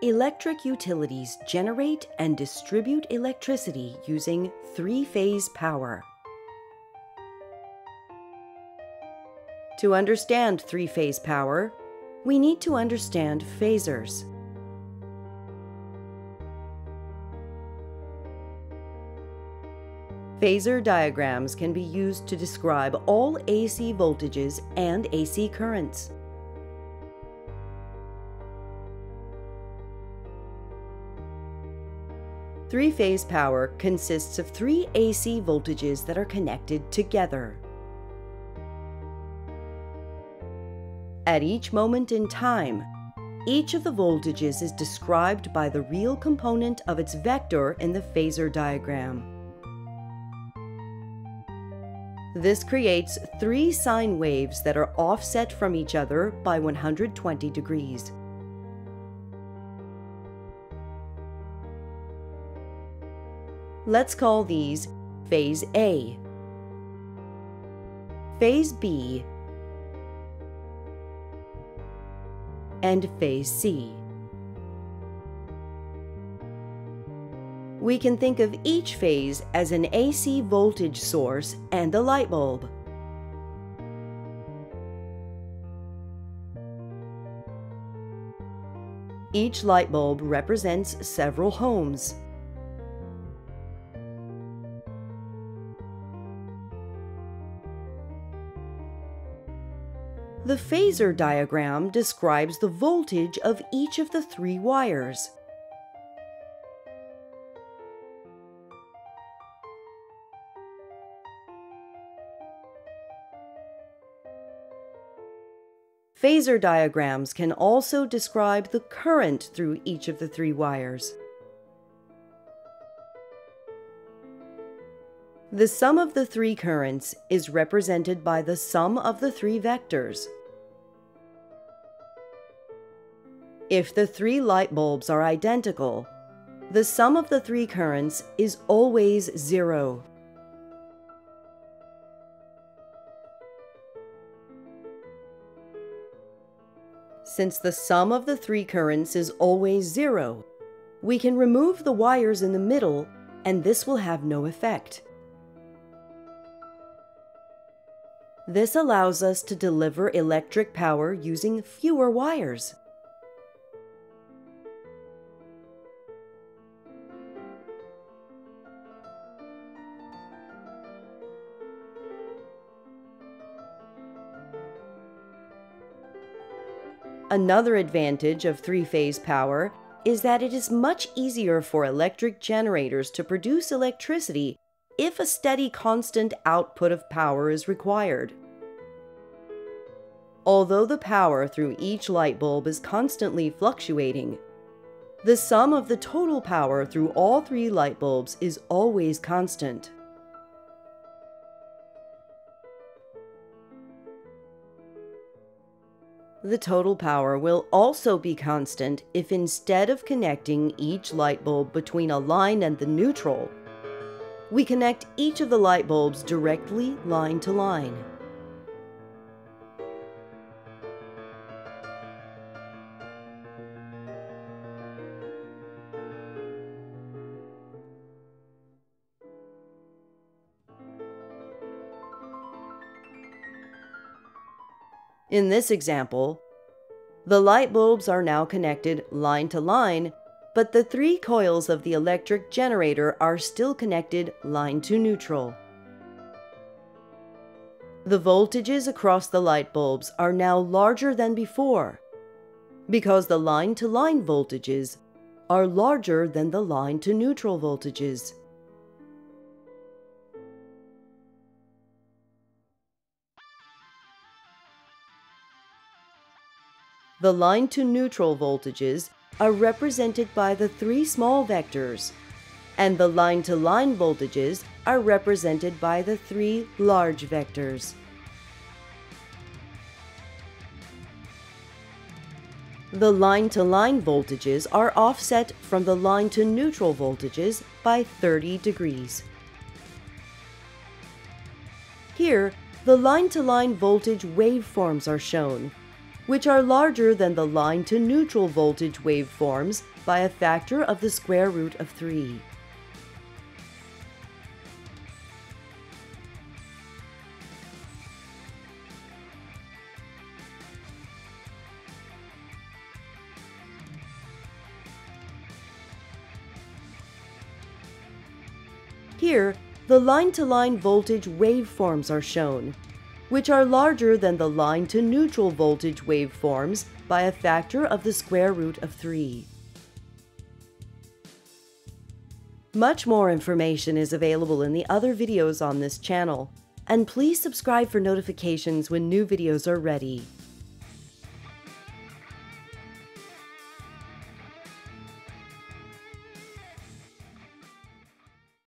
Electric utilities generate and distribute electricity using three-phase power. To understand three-phase power, we need to understand phasors. Phasor diagrams can be used to describe all AC voltages and AC currents. Three-phase power consists of three AC voltages that are connected together. At each moment in time, each of the voltages is described by the real component of its vector in the phasor diagram. This creates three sine waves that are offset from each other by 120 degrees. Let's call these phase A, phase B, and phase C. We can think of each phase as an AC voltage source and a light bulb. Each light bulb represents several homes. The phasor diagram describes the voltage of each of the three wires. Phasor diagrams can also describe the current through each of the three wires. The sum of the three currents is represented by the sum of the three vectors. If the three light bulbs are identical, the sum of the three currents is always zero. Since the sum of the three currents is always zero, we can remove the wires in the middle and this will have no effect. This allows us to deliver electric power using fewer wires. Another advantage of three-phase power is that it is much easier for electric generators to produce electricity if a steady constant output of power is required. Although the power through each light bulb is constantly fluctuating, the sum of the total power through all three light bulbs is always constant. The total power will also be constant if instead of connecting each light bulb between a line and the neutral, we connect each of the light bulbs directly line to line. In this example, the light bulbs are now connected line to line, but the three coils of the electric generator are still connected line to neutral. The voltages across the light bulbs are now larger than before because the line-to-line -line voltages are larger than the line-to-neutral voltages. The line to neutral voltages are represented by the three small vectors, and the line to line voltages are represented by the three large vectors. The line to line voltages are offset from the line to neutral voltages by 30 degrees. Here, the line to line voltage waveforms are shown which are larger than the line to neutral voltage waveforms by a factor of the square root of 3. Here, the line-to-line -line voltage waveforms are shown, which are larger than the line to neutral voltage waveforms by a factor of the square root of 3. Much more information is available in the other videos on this channel, and please subscribe for notifications when new videos are ready.